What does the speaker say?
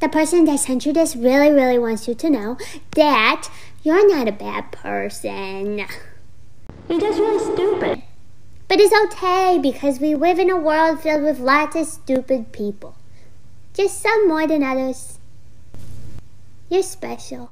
The person that sent you this really, really wants you to know that you're not a bad person. You're just really stupid. But it's okay because we live in a world filled with lots of stupid people. Just some more than others. You're special.